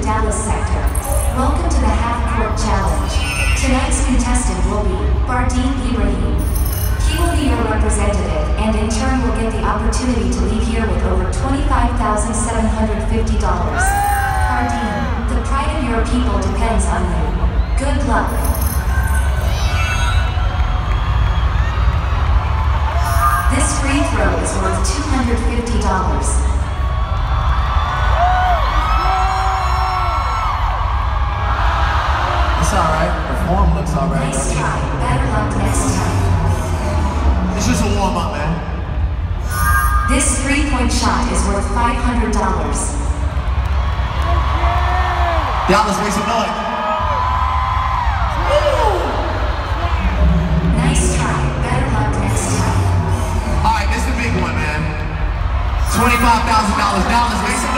Dallas sector. Welcome to the half-court challenge. Tonight's contestant will be Bardeen Ibrahim. He will be your representative and in turn will get the opportunity to leave here with over $25,750. Bardeen, the pride of your people depends on you. Good luck. Just a warm up, man. This three-point shot is worth $500. Dallas, make some noise. Nice try. Better luck next time. Alright, this is the big one, man. $25,000. Dallas, make some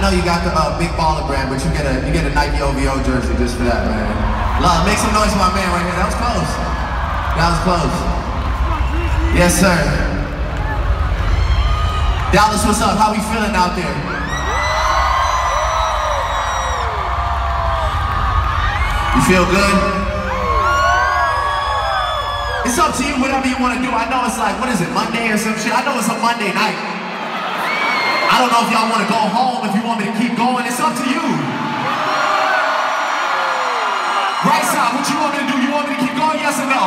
I know you got the uh, big baller brand, but you get a you get a Nike OVO jersey just for that, man. Love, make some noise for my man right here. That was close. That was close. Yes, sir. Dallas, what's up? How we feeling out there? You feel good? It's up to you, whatever you want to do. I know it's like, what is it, Monday or some shit? I know it's a Monday night. I don't know if y'all want to go home, if you want me to keep going. It's up to you. Right side, what you want me to do? You want me to keep going, yes or no?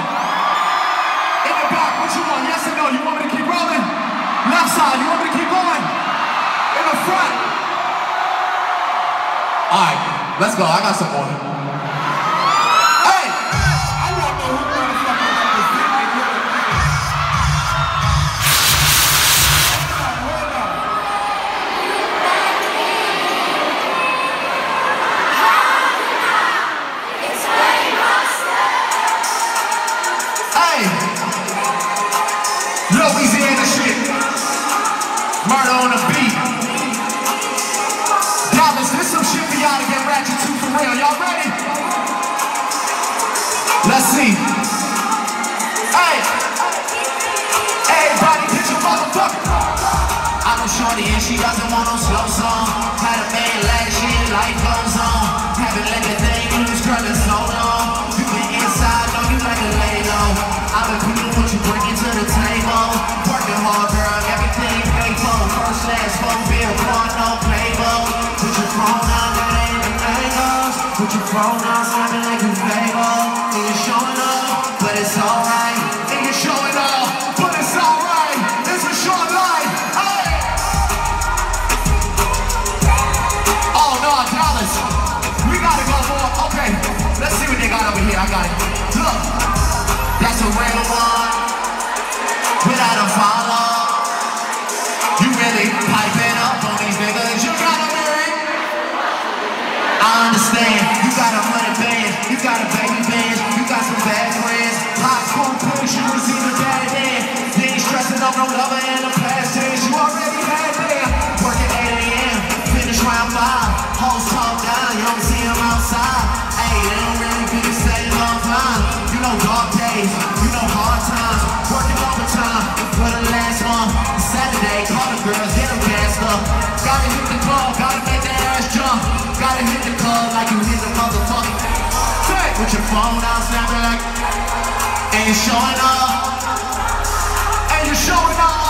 In the back, what you want? Yes or no? You want me to keep rolling? Left side, you want me to keep going? In the front. All right, let's go. I got some more. On the beat. Dallas, this some shit for y'all to get ratchet to for real. Y'all ready? Let's see. Hey! Everybody get your motherfucker. I'm a shorty and she doesn't want no slow song. Had a man last year, life goes Put your phone on, And you're showing up. And you're showing up.